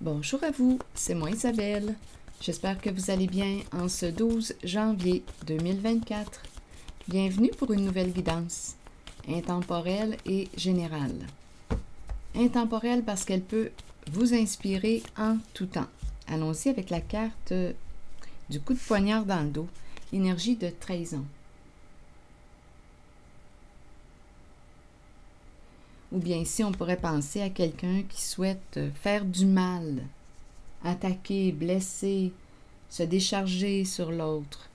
Bonjour à vous, c'est moi Isabelle. J'espère que vous allez bien en ce 12 janvier 2024. Bienvenue pour une nouvelle guidance, intemporelle et générale. Intemporelle parce qu'elle peut vous inspirer en tout temps. Allons-y avec la carte du coup de poignard dans le dos, énergie de trahison. Ou bien ici, on pourrait penser à quelqu'un qui souhaite faire du mal, attaquer, blesser, se décharger sur l'autre,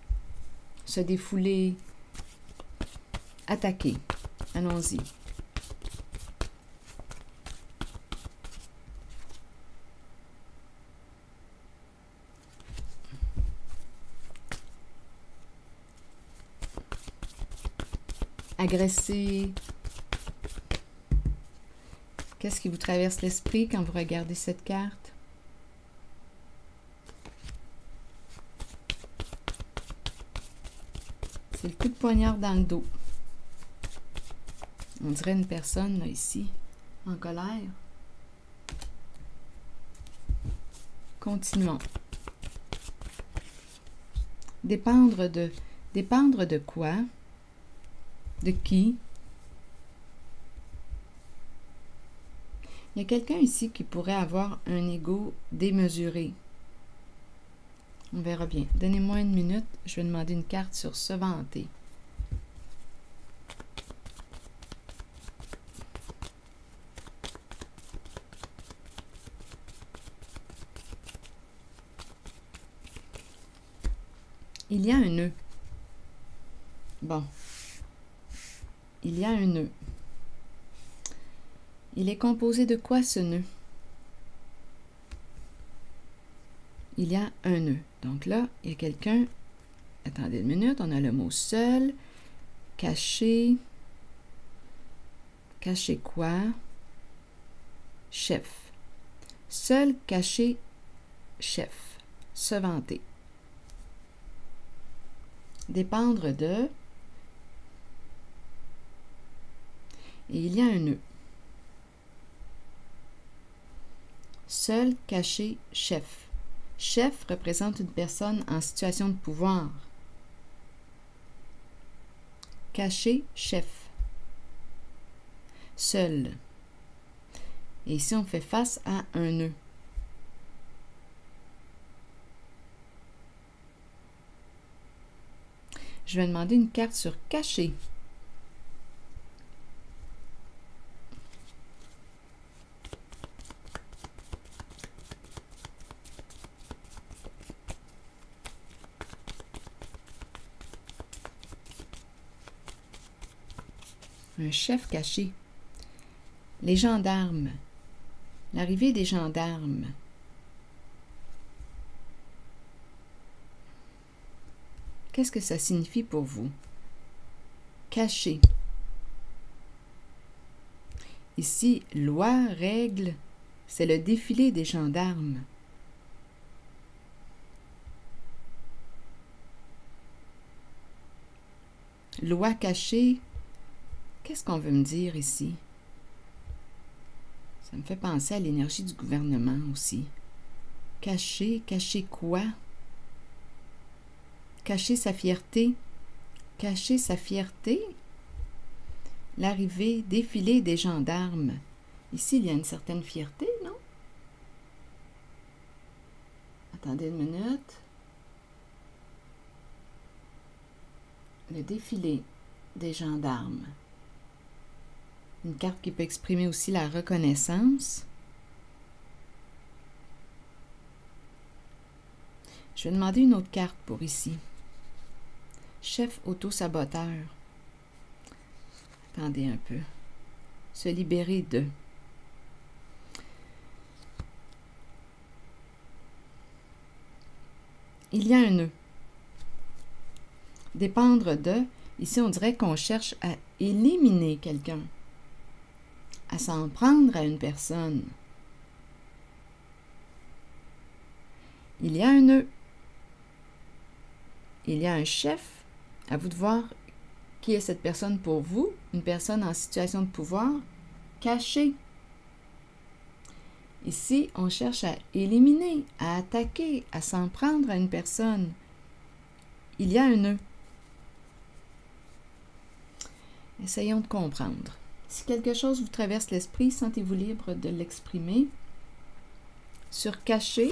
se défouler, attaquer. Allons-y. Agresser, Qu'est-ce qui vous traverse l'esprit quand vous regardez cette carte? C'est le coup de poignard dans le dos. On dirait une personne, ici, en colère. Continuons. Dépendre de quoi? De qui? Il y a quelqu'un ici qui pourrait avoir un ego démesuré. On verra bien. Donnez-moi une minute. Je vais demander une carte sur se vanter. Il y a un nœud. Bon. Il y a un nœud. Il composé de quoi ce nœud? Il y a un nœud. Donc là, il y a quelqu'un. Attendez une minute, on a le mot seul, caché. Caché quoi? Chef. Seul, caché, chef. Se vanter. Dépendre de. Et il y a un nœud. Seul, caché, chef. Chef représente une personne en situation de pouvoir. Caché, chef. Seul. Et ici, on fait face à un nœud? Je vais demander une carte sur caché. Chef caché. Les gendarmes. L'arrivée des gendarmes. Qu'est-ce que ça signifie pour vous? Caché. Ici, loi, règle, c'est le défilé des gendarmes. Loi cachée, Qu'est-ce qu'on veut me dire ici? Ça me fait penser à l'énergie du gouvernement aussi. Cacher, cacher quoi? Cacher sa fierté? Cacher sa fierté? L'arrivée, défilé des gendarmes. Ici, il y a une certaine fierté, non? Attendez une minute. Le défilé des gendarmes. Une carte qui peut exprimer aussi la reconnaissance. Je vais demander une autre carte pour ici. Chef auto-saboteur. Attendez un peu. Se libérer de. Il y a un nœud. Dépendre de. Ici, on dirait qu'on cherche à éliminer quelqu'un à s'en prendre à une personne. Il y a un nœud. Il y a un chef. À vous de voir qui est cette personne pour vous. Une personne en situation de pouvoir cachée. Ici, on cherche à éliminer, à attaquer, à s'en prendre à une personne. Il y a un nœud. Essayons de comprendre. Si quelque chose vous traverse l'esprit, sentez-vous libre de l'exprimer. Sur caché,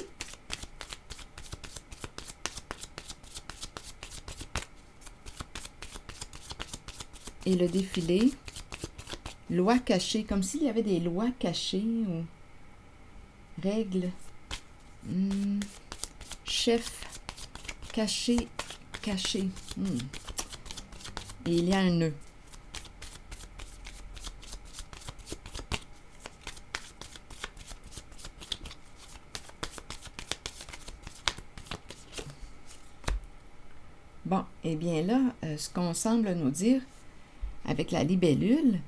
et le défilé, loi cachée, comme s'il y avait des lois cachées ou règles. Hmm. Chef, caché, caché. Hmm. Et il y a un nœud. Bon, et eh bien là, euh, ce qu'on semble nous dire avec la libellule,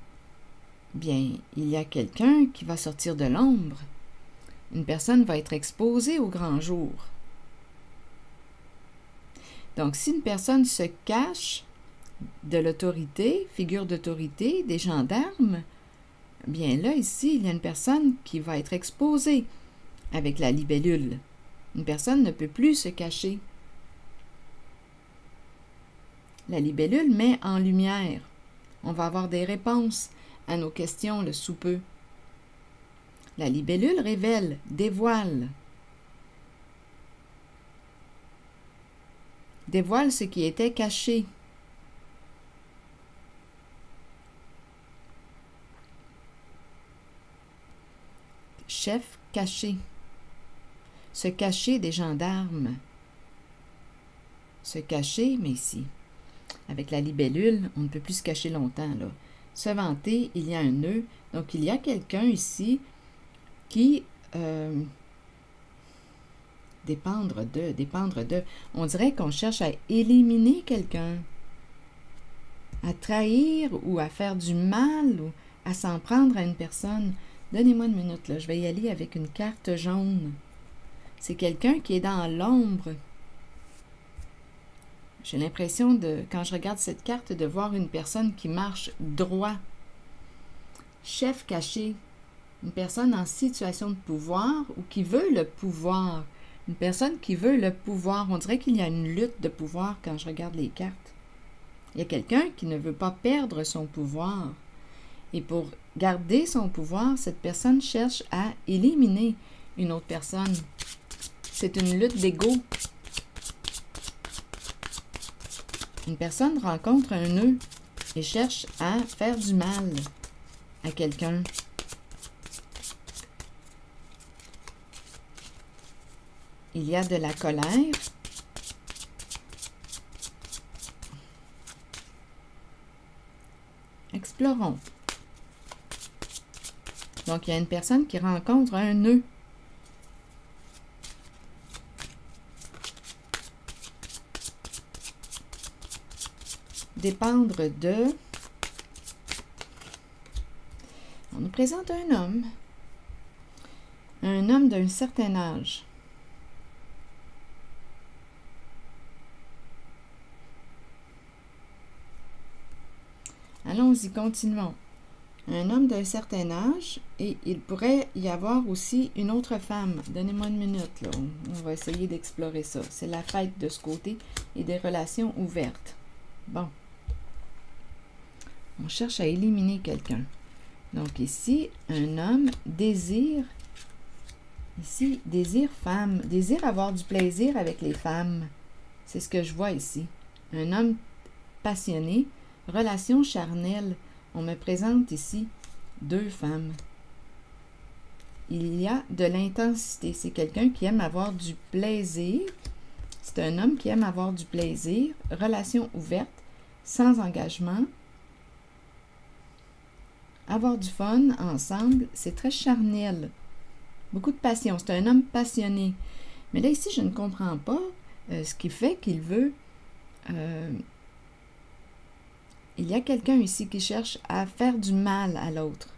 bien, il y a quelqu'un qui va sortir de l'ombre. Une personne va être exposée au grand jour. Donc, si une personne se cache de l'autorité, figure d'autorité, des gendarmes, bien là, ici, il y a une personne qui va être exposée avec la libellule. Une personne ne peut plus se cacher. La libellule met en lumière. On va avoir des réponses à nos questions le sous peu. La libellule révèle, dévoile. Dévoile ce qui était caché. Chef caché. Se cacher des gendarmes. Se cacher, mais. Avec la libellule, on ne peut plus se cacher longtemps. Là. Se vanter, il y a un nœud. Donc, il y a quelqu'un ici qui... Euh, dépendre de, dépendre de. On dirait qu'on cherche à éliminer quelqu'un, à trahir ou à faire du mal ou à s'en prendre à une personne. Donnez-moi une minute, là. je vais y aller avec une carte jaune. C'est quelqu'un qui est dans l'ombre, j'ai l'impression de, quand je regarde cette carte, de voir une personne qui marche droit. Chef caché, une personne en situation de pouvoir ou qui veut le pouvoir. Une personne qui veut le pouvoir. On dirait qu'il y a une lutte de pouvoir quand je regarde les cartes. Il y a quelqu'un qui ne veut pas perdre son pouvoir. Et pour garder son pouvoir, cette personne cherche à éliminer une autre personne. C'est une lutte d'ego. Une personne rencontre un nœud et cherche à faire du mal à quelqu'un. Il y a de la colère. Explorons. Donc, il y a une personne qui rencontre un nœud. Dépendre de... On nous présente un homme. Un homme d'un certain âge. Allons-y, continuons. Un homme d'un certain âge et il pourrait y avoir aussi une autre femme. Donnez-moi une minute, là. On va essayer d'explorer ça. C'est la fête de ce côté et des relations ouvertes. Bon. On cherche à éliminer quelqu'un. Donc ici, un homme désire, ici, désire femme, désire avoir du plaisir avec les femmes. C'est ce que je vois ici. Un homme passionné, relation charnelle. On me présente ici deux femmes. Il y a de l'intensité. C'est quelqu'un qui aime avoir du plaisir. C'est un homme qui aime avoir du plaisir. Relation ouverte, sans engagement, avoir du fun ensemble, c'est très charnel. Beaucoup de passion. C'est un homme passionné. Mais là, ici, je ne comprends pas euh, ce qui fait qu'il veut. Euh, il y a quelqu'un ici qui cherche à faire du mal à l'autre.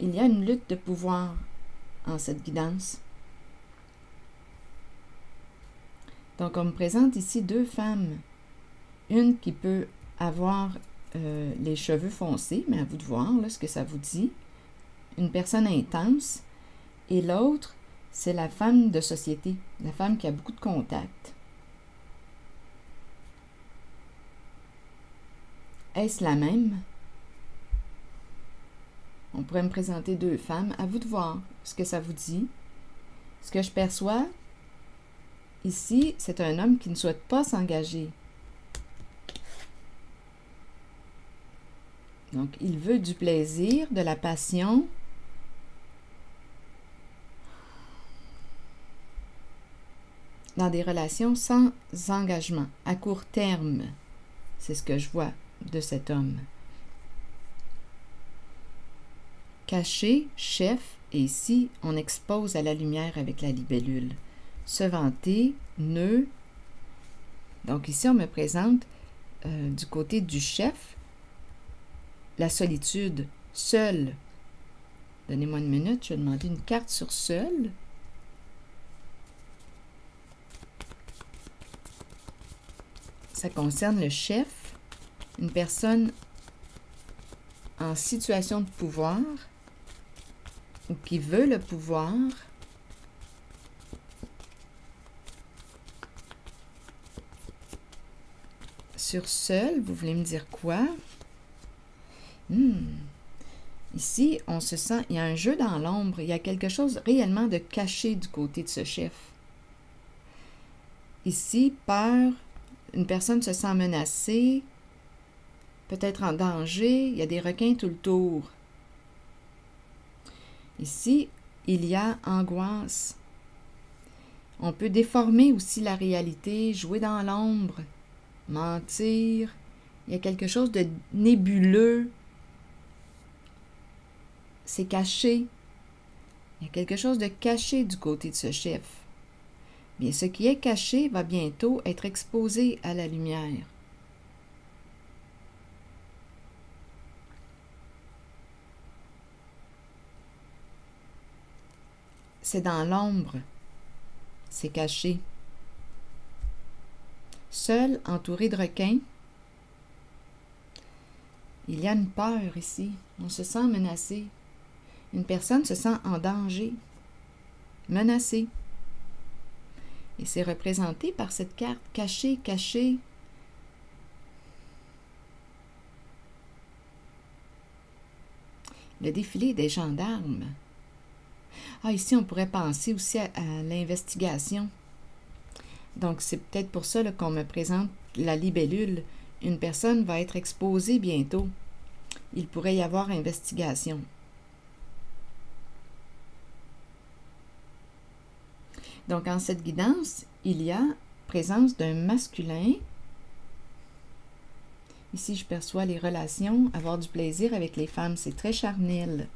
Il y a une lutte de pouvoir en cette guidance. Donc, on me présente ici deux femmes une qui peut avoir euh, les cheveux foncés, mais à vous de voir là, ce que ça vous dit. Une personne intense. Et l'autre, c'est la femme de société, la femme qui a beaucoup de contacts. Est-ce la même? On pourrait me présenter deux femmes. À vous de voir ce que ça vous dit. Ce que je perçois ici, c'est un homme qui ne souhaite pas s'engager. Donc, il veut du plaisir, de la passion. Dans des relations sans engagement, à court terme. C'est ce que je vois de cet homme. Caché, chef, et ici, on expose à la lumière avec la libellule. Se vanter, nœud. Donc ici, on me présente euh, du côté du chef la solitude, seul. Donnez-moi une minute, je vais demander une carte sur seul. Ça concerne le chef, une personne en situation de pouvoir ou qui veut le pouvoir. Sur seul, vous voulez me dire quoi? Hmm. Ici, on se sent, il y a un jeu dans l'ombre, il y a quelque chose réellement de caché du côté de ce chef. Ici, peur, une personne se sent menacée, peut-être en danger, il y a des requins tout le tour. Ici, il y a angoisse. On peut déformer aussi la réalité, jouer dans l'ombre, mentir. Il y a quelque chose de nébuleux. C'est caché. Il y a quelque chose de caché du côté de ce chef. Mais ce qui est caché va bientôt être exposé à la lumière. c'est dans l'ombre. C'est caché. Seul, entouré de requins, il y a une peur ici. On se sent menacé. Une personne se sent en danger, menacée. Et c'est représenté par cette carte cachée, cachée. Le défilé des gendarmes. Ah, ici, on pourrait penser aussi à, l'investigation. Donc, c'est peut-être pour ça qu'on me présente la libellule. Une personne va être exposée bientôt. Il pourrait y avoir investigation. Donc, en cette guidance, il y a présence d'un masculin. Ici, je perçois les relations, avoir du plaisir avec les femmes, c'est très charnel.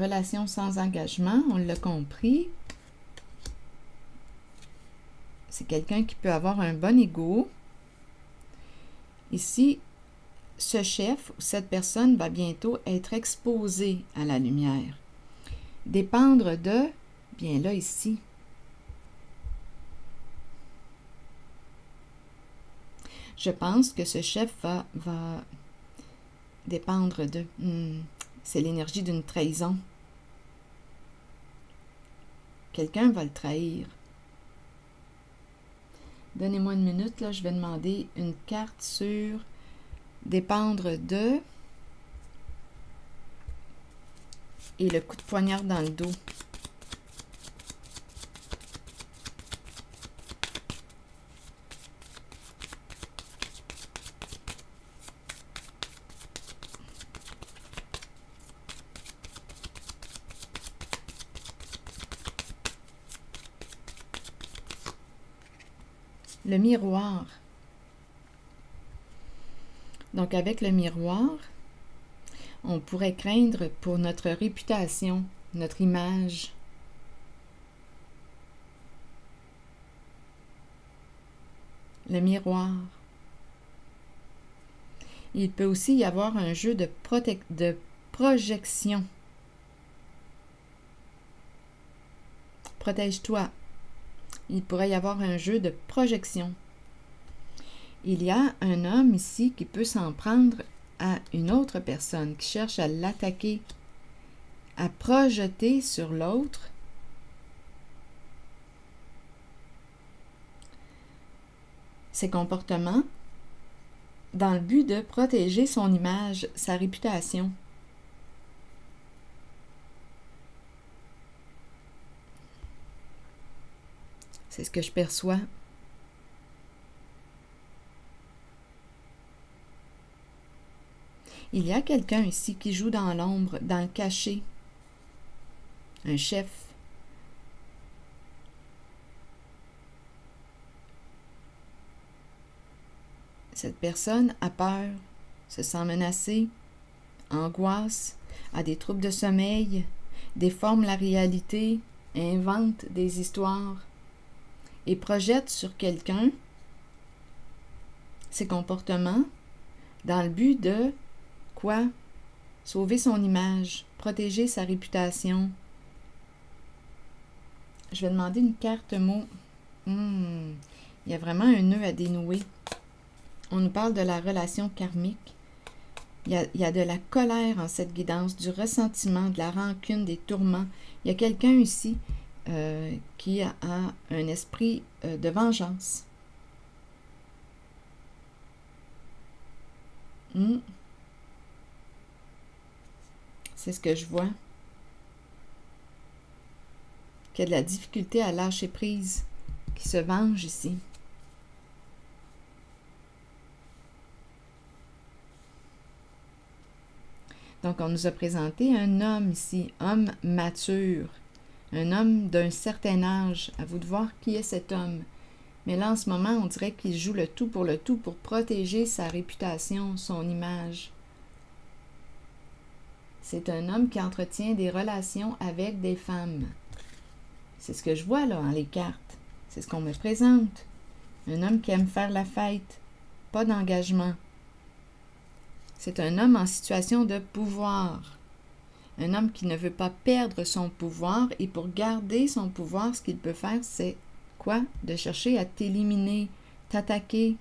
relation sans engagement, on l'a compris. C'est quelqu'un qui peut avoir un bon ego. Ici, ce chef ou cette personne va bientôt être exposé à la lumière. Dépendre de, bien là ici. Je pense que ce chef va, dépendre de. Hmm, c'est l'énergie d'une trahison. Quelqu'un va le trahir. Donnez-moi une minute, là, je vais demander une carte sur dépendre de et le coup de poignard dans le dos. le miroir. Donc avec le miroir, on pourrait craindre pour notre réputation, notre image. Le miroir. Il peut aussi y avoir un jeu de, de projection. Protège-toi, il pourrait y avoir un jeu de projection. Il y a un homme ici qui peut s'en prendre à une autre personne, qui cherche à l'attaquer, à projeter sur l'autre ses comportements dans le but de protéger son image, sa réputation. C'est ce que je perçois. Il y a quelqu'un ici qui joue dans l'ombre, dans le cachet. Un chef. Cette personne a peur, se sent menacée, angoisse, a des troubles de sommeil, déforme la réalité, invente des histoires et projette sur quelqu'un ses comportements dans le but de quoi? Sauver son image, protéger sa réputation. Je vais demander une carte mot. Hmm, il y a vraiment un nœud à dénouer. On nous parle de la relation karmique. Il y, a, il y, a, de la colère en cette guidance, du ressentiment, de la rancune, des tourments. Il y a quelqu'un ici euh, qui a un esprit euh, de vengeance. Hmm. C'est ce que je vois. Qui a de la difficulté à lâcher prise, qui se venge ici. Donc, on nous a présenté un homme ici, homme mature, un homme d'un certain âge. À vous de voir qui est cet homme. Mais là, en ce moment, on dirait qu'il joue le tout pour le tout pour protéger sa réputation, son image. C'est un homme qui entretient des relations avec des femmes. C'est ce que je vois là dans les cartes. C'est ce qu'on me présente. Un homme qui aime faire la fête. Pas d'engagement. C'est un homme en situation de pouvoir. Un homme qui ne veut pas perdre son pouvoir et pour garder son pouvoir, ce qu'il peut faire, c'est quoi? De chercher à t'éliminer, t'attaquer,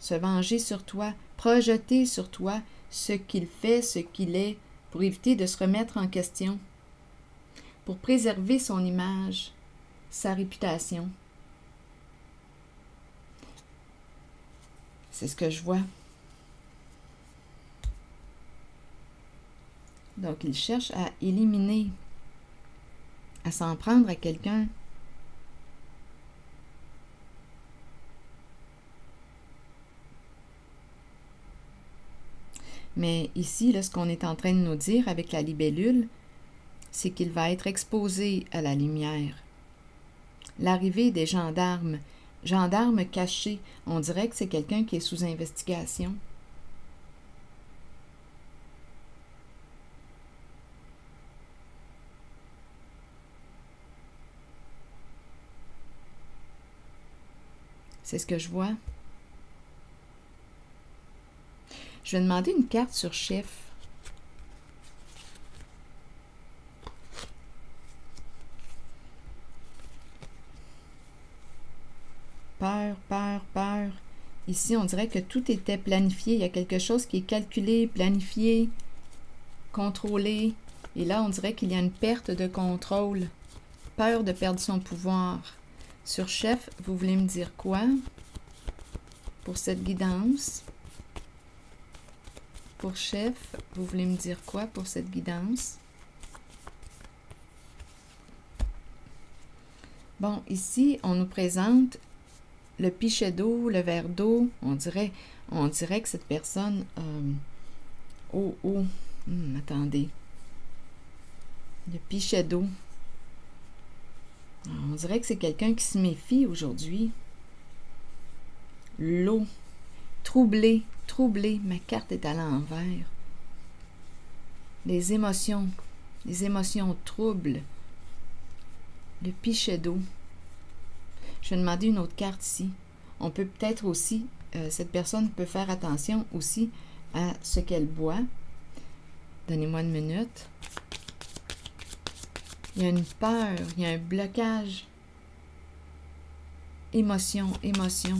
se venger sur toi, projeter sur toi ce qu'il fait, ce qu'il est, pour éviter de se remettre en question, pour préserver son image, sa réputation. C'est ce que je vois. Donc, il cherche à éliminer, à s'en prendre à quelqu'un. Mais ici, ce qu'on est en train de nous dire avec la libellule, c'est qu'il va être exposé à la lumière. L'arrivée des gendarmes, gendarmes cachés, on dirait que c'est quelqu'un qui est sous investigation. C'est ce que je vois. Je vais demander une carte sur chef. Peur, peur, peur. Ici, on dirait que tout était planifié. Il y a quelque chose qui est calculé, planifié, contrôlé. Et là, on dirait qu'il y a une perte de contrôle. Peur de perdre son pouvoir. Sur chef, vous voulez me dire quoi? Pour cette guidance? Pour chef, vous voulez me dire quoi pour cette guidance? Bon, ici, on nous présente le pichet d'eau, le verre d'eau. On dirait, on dirait que cette personne... Euh, oh, oh, hmm, attendez. Le pichet d'eau. On dirait que c'est quelqu'un qui se méfie aujourd'hui. L'eau. Troublé, troublé. Ma carte est à l'envers. Les émotions. Les émotions troubles. Le pichet d'eau. Je vais demander une autre carte ici. On peut peut-être aussi, euh, cette personne peut faire attention aussi à ce qu'elle boit. Donnez-moi une minute. Il y a une peur, il y a un blocage. Émotion, émotion.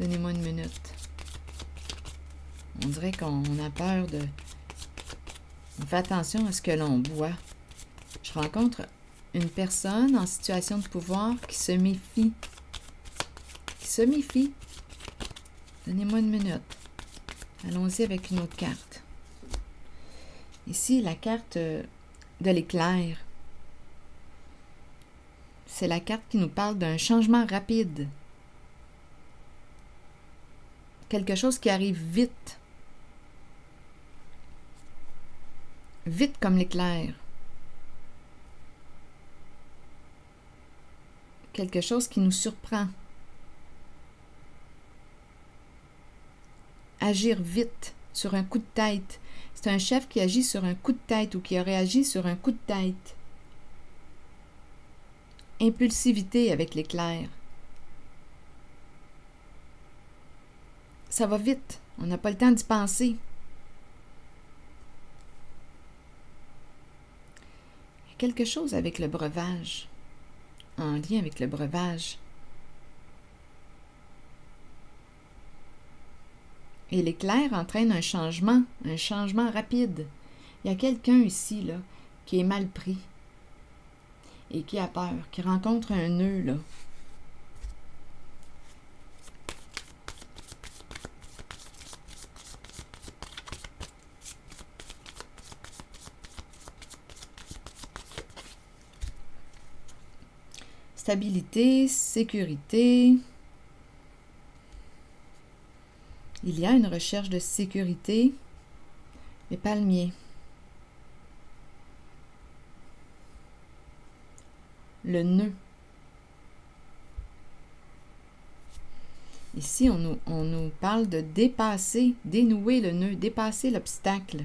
Donnez-moi une minute. On dirait qu'on a peur de... On fait attention à ce que l'on voit. Je rencontre une personne en situation de pouvoir qui se méfie. Qui se méfie. Donnez-moi une minute. Allons-y avec une autre carte. Ici, la carte euh, de l'éclair. C'est la carte qui nous parle d'un changement rapide. Quelque chose qui arrive vite. Vite comme l'éclair. Quelque chose qui nous surprend. Agir vite sur un coup de tête. C'est un chef qui agit sur un coup de tête ou qui aurait agi sur un coup de tête. Impulsivité avec l'éclair. Ça va vite. On n'a pas le temps d'y penser. quelque chose avec le breuvage, en lien avec le breuvage. Et l'éclair entraîne un changement, un changement rapide. Il y a quelqu'un ici, là, qui est mal pris et qui a peur, qui rencontre un nœud, là. Stabilité, sécurité. Il y a une recherche de sécurité. Les palmiers. Le nœud. Ici, on nous, parle de dépasser, dénouer le nœud, dépasser l'obstacle.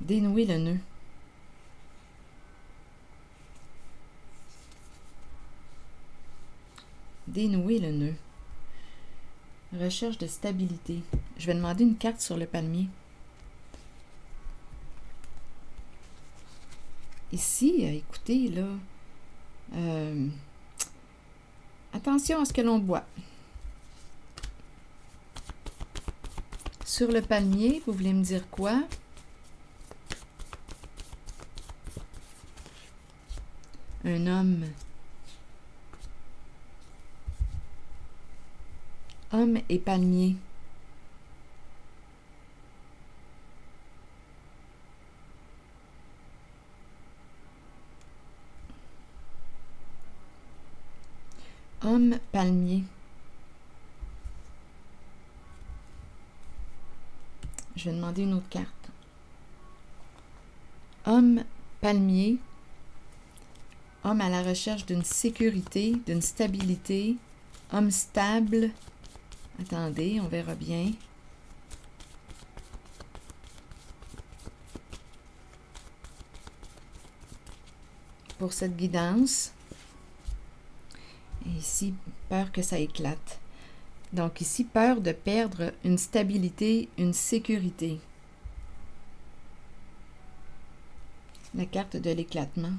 Dénouer le nœud. Dénouer le nœud. Recherche de stabilité. Je vais demander une carte sur le palmier. Ici, euh, écoutez, là, euh, attention à ce que l'on boit. Sur le palmier, vous voulez me dire quoi? Un homme Homme et palmier. Homme palmier. Je vais demander une autre carte. Homme palmier. Homme à la recherche d'une sécurité, d'une stabilité. Homme stable, Attendez, on verra bien. Pour cette guidance. Ici, peur que ça éclate. Donc ici, peur de perdre une stabilité, une sécurité. La carte de l'éclatement.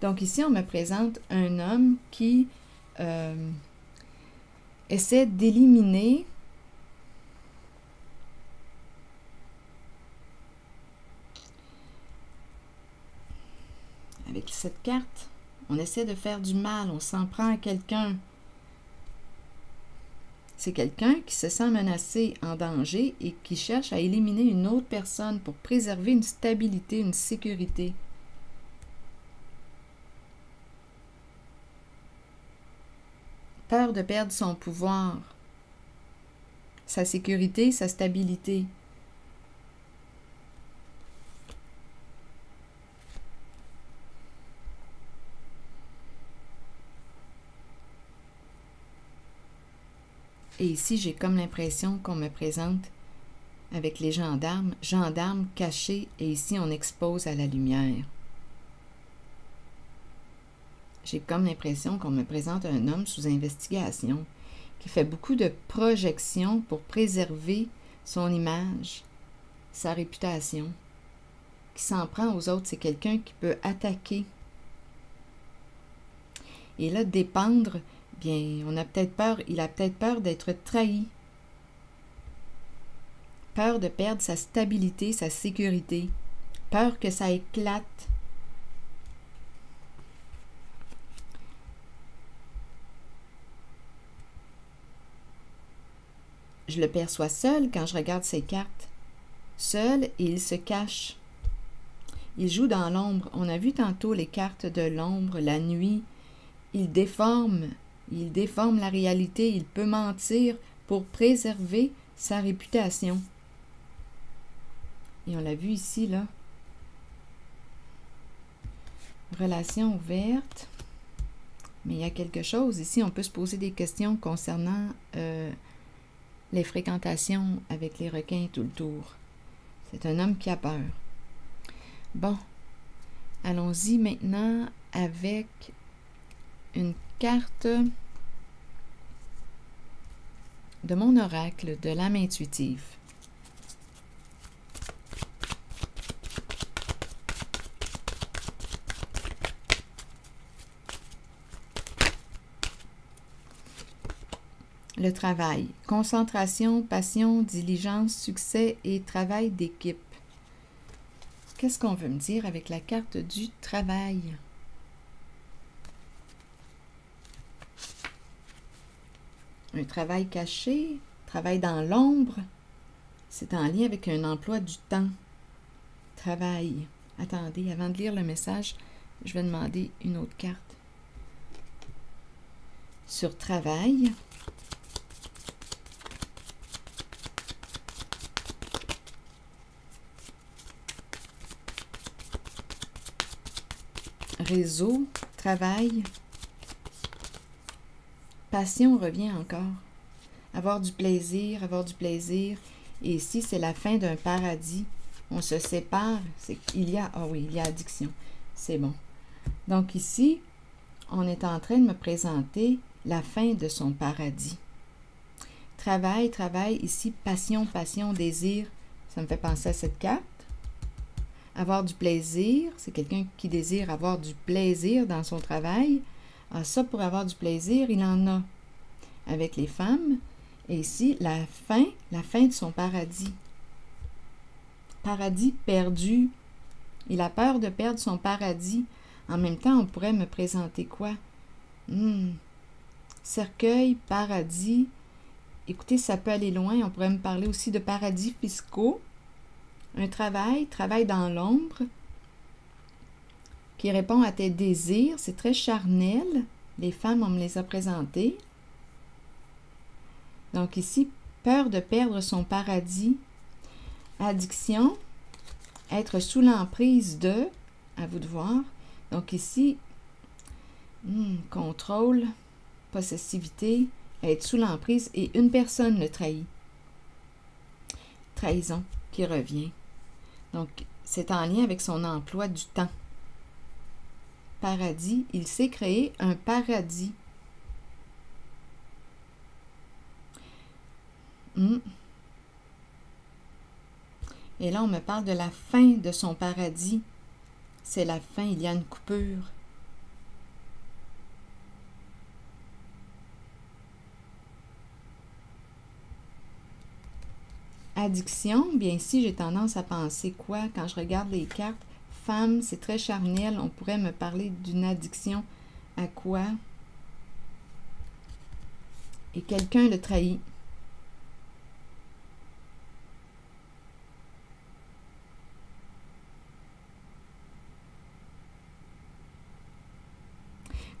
Donc ici, on me présente un homme qui euh, essaie d'éliminer avec cette carte, on essaie de faire du mal, on s'en prend à quelqu'un. C'est quelqu'un qui se sent menacé, en danger et qui cherche à éliminer une autre personne pour préserver une stabilité, une sécurité. peur de perdre son pouvoir, sa sécurité, sa stabilité. Et ici, j'ai comme l'impression qu'on me présente avec les gendarmes, gendarmes cachés, et ici on expose à la lumière. J'ai comme l'impression qu'on me présente un homme sous investigation qui fait beaucoup de projections pour préserver son image, sa réputation. Qui s'en prend aux autres, c'est quelqu'un qui peut attaquer. Et là, dépendre, bien, on a peut-être peur, il a peut-être peur d'être trahi. Peur de perdre sa stabilité, sa sécurité. Peur que ça éclate. Je le perçois seul quand je regarde ses cartes. Seul et il se cache. Il joue dans l'ombre. On a vu tantôt les cartes de l'ombre, la nuit. Il déforme. Il déforme la réalité. Il peut mentir pour préserver sa réputation. Et on l'a vu ici, là. Relation ouverte. Mais il y a quelque chose ici. On peut se poser des questions concernant euh, les fréquentations avec les requins tout le tour. C'est un homme qui a peur. Bon, allons-y maintenant avec une carte de mon oracle de l'âme intuitive. Le travail. Concentration, passion, diligence, succès et travail d'équipe. Qu'est-ce qu'on veut me dire avec la carte du travail? Un travail caché, travail dans l'ombre. C'est en lien avec un emploi du temps. Travail. Attendez, avant de lire le message, je vais demander une autre carte. Sur travail, réseau, travail, passion revient encore. Avoir du plaisir, avoir du plaisir. Et ici, c'est la fin d'un paradis. On se sépare. Il y a, ah oui, il y a addiction. C'est bon. Donc ici, on est en train de me présenter la fin de son paradis. Travail, travail, ici, passion, passion, désir. Ça me fait penser à cette carte. Avoir du plaisir, c'est quelqu'un qui désire avoir du plaisir dans son travail. Ah, ça, pour avoir du plaisir, il en a avec les femmes. Et ici, la fin, la fin de son paradis. Paradis perdu. Il a peur de perdre son paradis. En même temps, on pourrait me présenter quoi? Hmm. Cercueil, paradis. Écoutez, ça peut aller loin. On pourrait me parler aussi de paradis fiscaux un travail, travail dans l'ombre, qui répond à tes désirs. C'est très charnel. Les femmes, on me les a présentés. Donc ici, peur de perdre son paradis. Addiction, être sous l'emprise de, à vous de voir. Donc ici, hmm, contrôle, possessivité, être sous l'emprise et une personne le trahit. Trahison qui revient. Donc, c'est en lien avec son emploi du temps. Il s'est créé un paradis. Hmm. Et là, on me parle de la fin de son paradis. C'est la fin, il y a une coupure. Addiction, bien si j'ai tendance à penser quoi quand je regarde les cartes? C'est très charnel. On pourrait me parler d'une addiction à quoi? Et quelqu'un le trahit.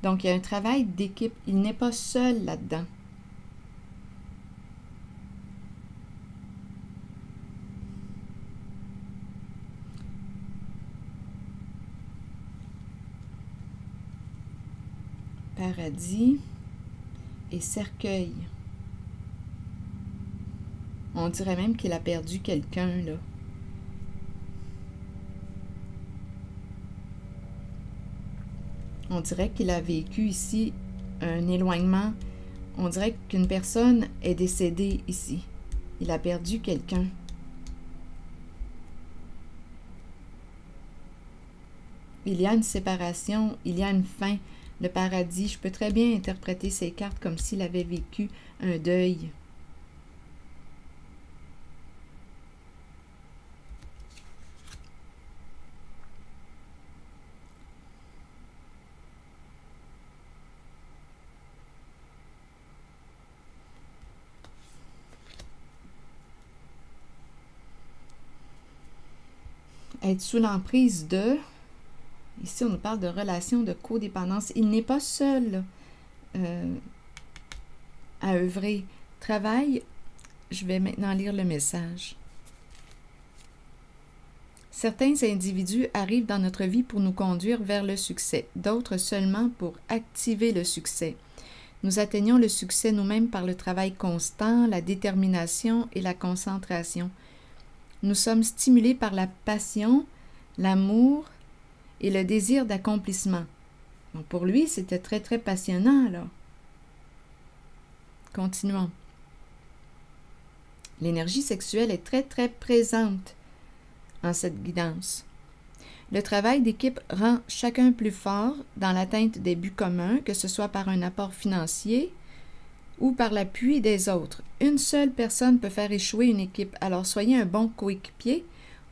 Donc, il y a un travail d'équipe. Il n'est pas seul là-dedans. Paradis et cercueil. On dirait même qu'il a perdu quelqu'un, là. On dirait qu'il a vécu ici un éloignement. On dirait qu'une personne est décédée ici. Il a perdu quelqu'un. Il y a une séparation, il y a une fin, le paradis. Je peux très bien interpréter ces cartes comme s'il avait vécu un deuil. être sous l'emprise de, ici on nous parle de relation de codépendance, il n'est pas seul euh, à œuvrer. Travail, je vais maintenant lire le message. Certains individus arrivent dans notre vie pour nous conduire vers le succès, d'autres seulement pour activer le succès. Nous atteignons le succès nous-mêmes par le travail constant, la détermination et la concentration. Nous sommes stimulés par la passion, l'amour et le désir d'accomplissement. pour lui, c'était très, très passionnant, là. Continuons. L'énergie sexuelle est très, très présente en cette guidance. Le travail d'équipe rend chacun plus fort dans l'atteinte des buts communs, que ce soit par un apport financier, ou par l'appui des autres. Une seule personne peut faire échouer une équipe, alors soyez un bon coéquipier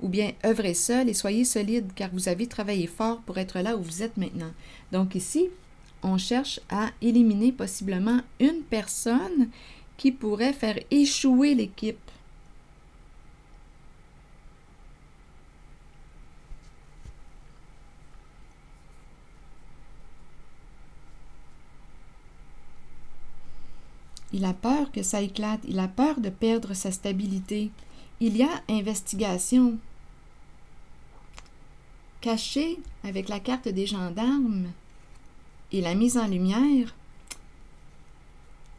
ou bien œuvrez seul et soyez solide car vous avez travaillé fort pour être là où vous êtes maintenant. Donc ici, on cherche à éliminer possiblement une personne qui pourrait faire échouer l'équipe. Il a peur que ça éclate, il a peur de perdre sa stabilité. Il y a investigation. Caché avec la carte des gendarmes et la mise en lumière,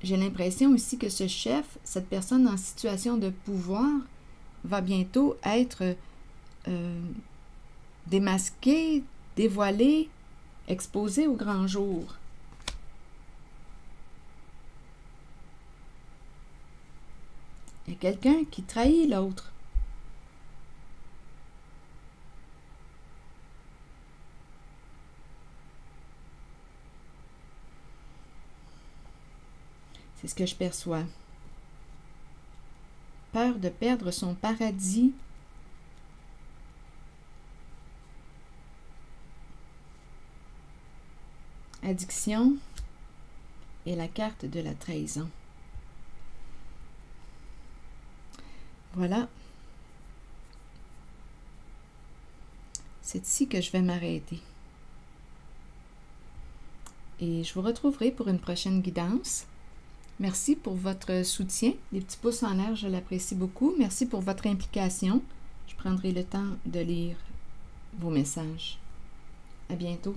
j'ai l'impression aussi que ce chef, cette personne en situation de pouvoir, va bientôt être euh, démasqué, dévoilé, exposé au grand jour. Il y a quelqu'un qui trahit l'autre. C'est ce que je perçois. Peur de perdre son paradis. Addiction et la carte de la trahison. Voilà. C'est ici que je vais m'arrêter. Et je vous retrouverai pour une prochaine guidance. Merci pour votre soutien. Les petits pouces en l'air, je l'apprécie beaucoup. Merci pour votre implication. Je prendrai le temps de lire vos messages. À bientôt.